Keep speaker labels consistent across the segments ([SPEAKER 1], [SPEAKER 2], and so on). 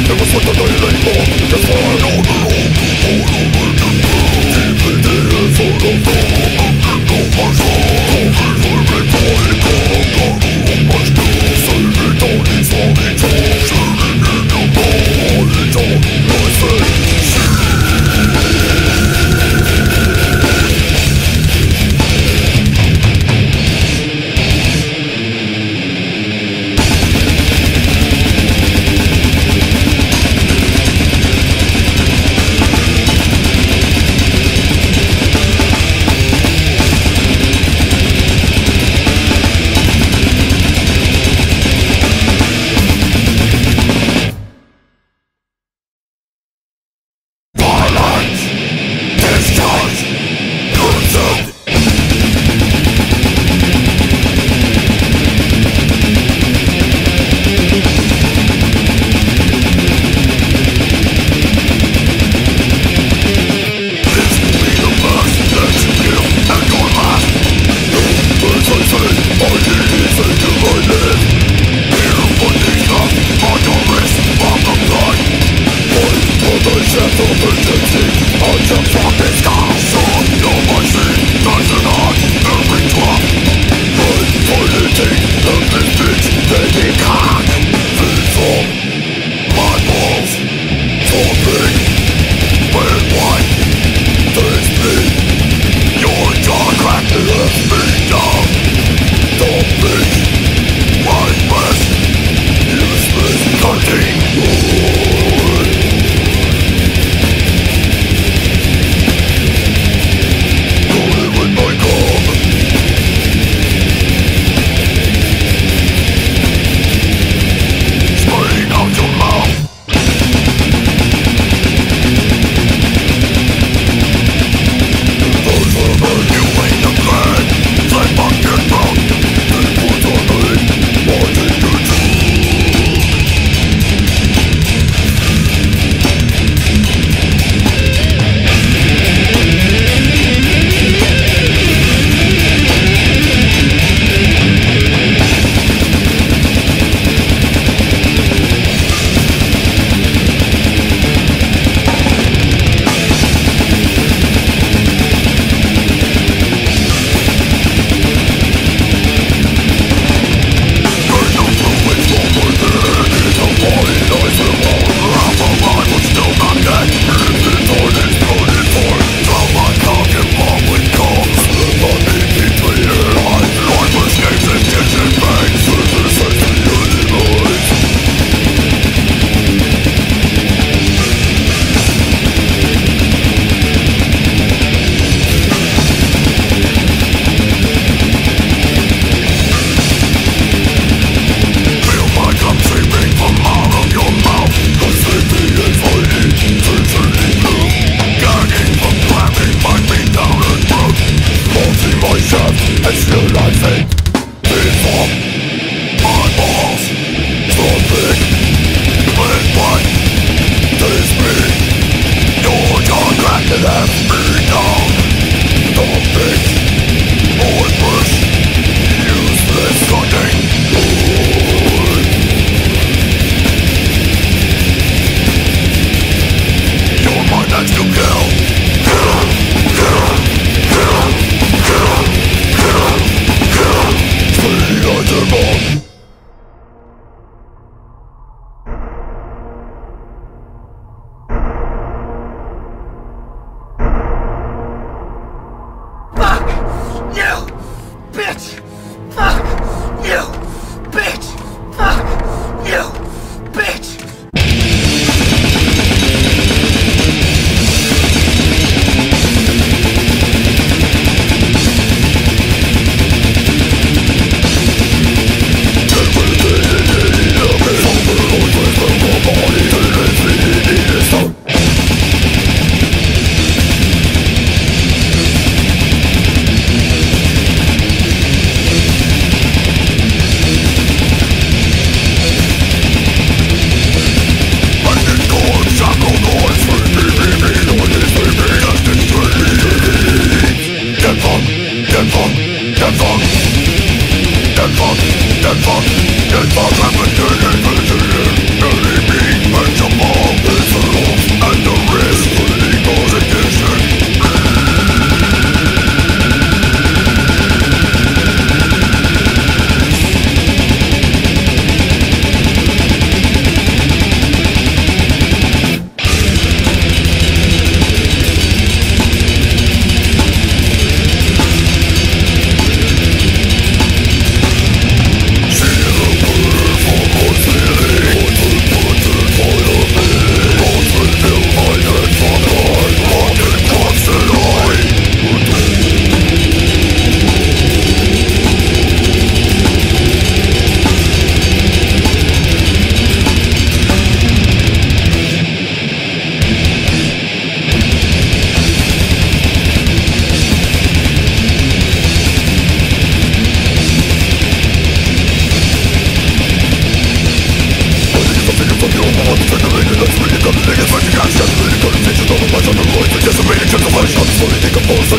[SPEAKER 1] でもそれがないレイ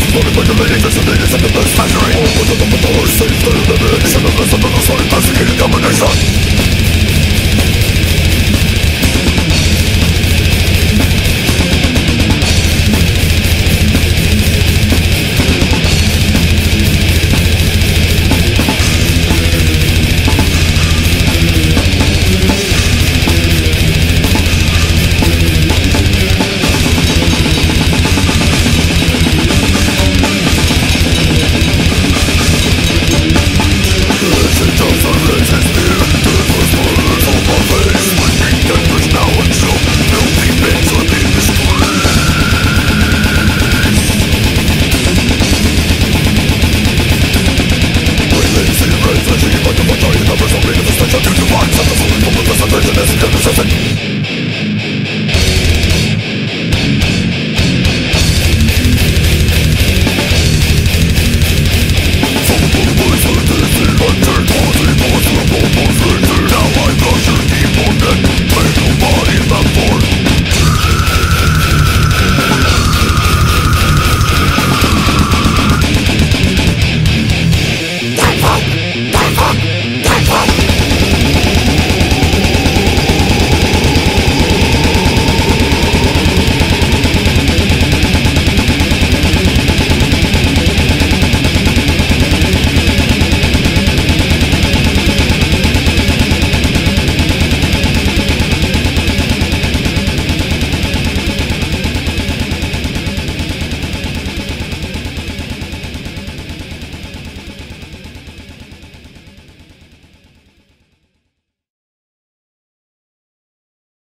[SPEAKER 1] decomposed Such slowly regulating Fascinating and the best measuring All with the Safe through the minute Shut the best under the sun Intoxicated domination